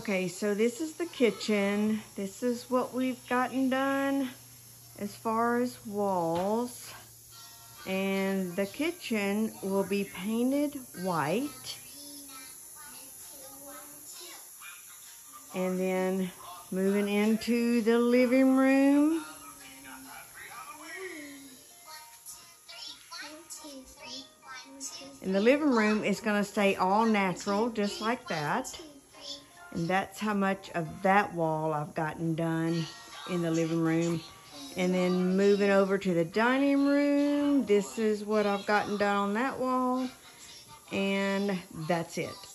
Okay, so this is the kitchen. This is what we've gotten done as far as walls. And the kitchen will be painted white. And then moving into the living room. And the living room is going to stay all natural, just like that. And that's how much of that wall I've gotten done in the living room. And then moving over to the dining room, this is what I've gotten done on that wall. And that's it.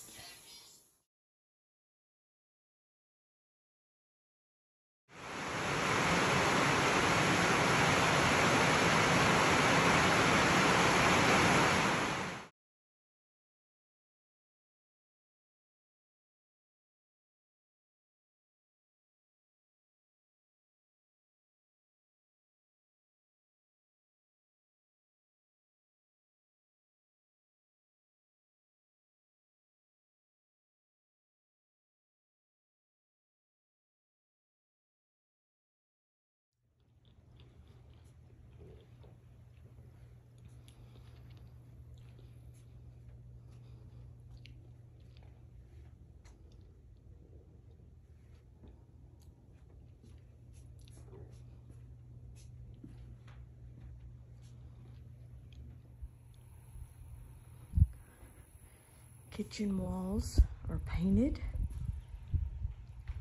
Kitchen walls are painted.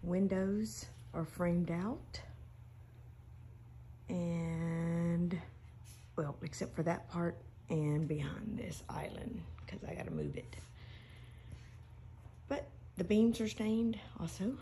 Windows are framed out. And, well, except for that part and behind this island because I got to move it. But the beams are stained also.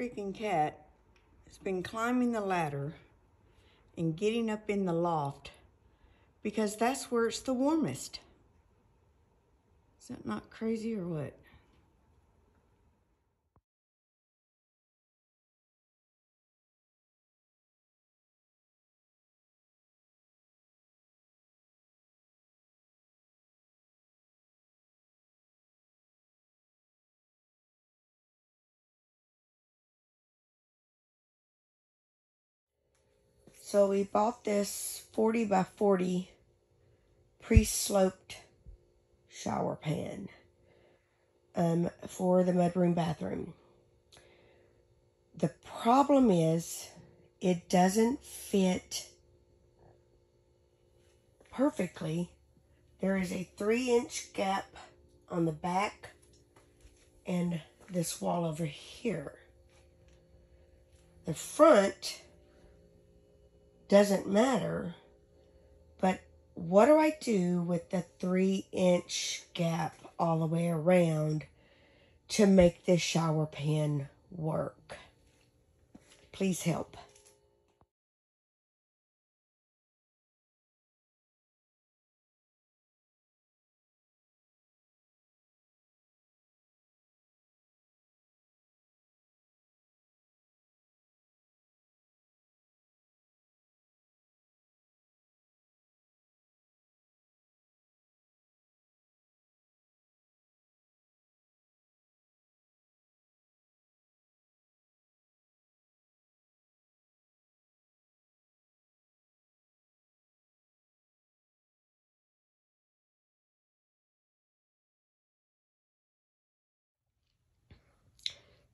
Freaking cat has been climbing the ladder and getting up in the loft because that's where it's the warmest. Is that not crazy or what? So we bought this 40 by 40 pre-sloped shower pan um, for the mudroom bathroom. The problem is it doesn't fit perfectly. There is a three inch gap on the back and this wall over here. The front doesn't matter. But what do I do with the three inch gap all the way around to make this shower pan work? Please help.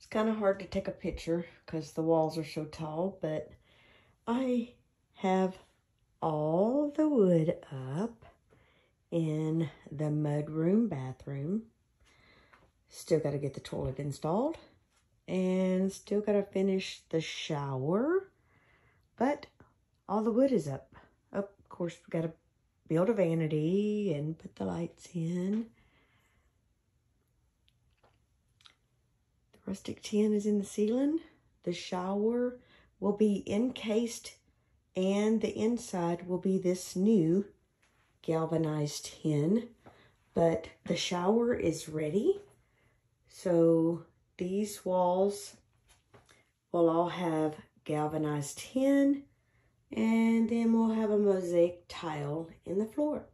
It's kind of hard to take a picture because the walls are so tall, but I have all the wood up in the mudroom bathroom. Still got to get the toilet installed. And still got to finish the shower. But all the wood is up. Of course, we got to build a vanity and put the lights in. Rustic tin is in the ceiling. The shower will be encased and the inside will be this new galvanized tin. But the shower is ready. So these walls will all have galvanized tin and then we'll have a mosaic tile in the floor.